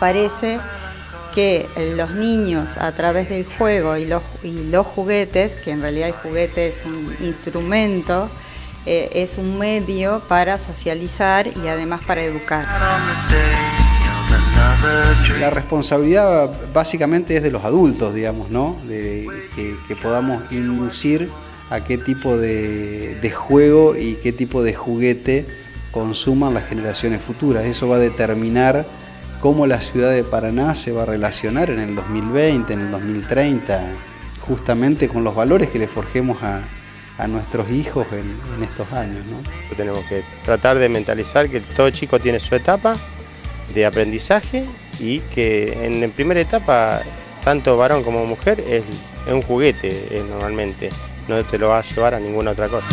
parece que los niños a través del juego y los, juguetes, que en realidad el juguete es un instrumento, eh, es un medio para socializar y además para educar. La responsabilidad básicamente es de los adultos, digamos, ¿no? De que, podamos inducir a qué tipo de, juego y qué tipo de juguete consuman las generaciones futuras. Eso va a determinar cómo la ciudad de Paraná se va a relacionar en el 2020, en el 2030, justamente con los valores que le forjemos a, nuestros hijos en, estos años. Tenemos que tratar de mentalizar que todo chico tiene su etapa de aprendizaje y que en la primera etapa, tanto varón como mujer, es, un juguete normalmente, no te lo va a llevar a ninguna otra cosa.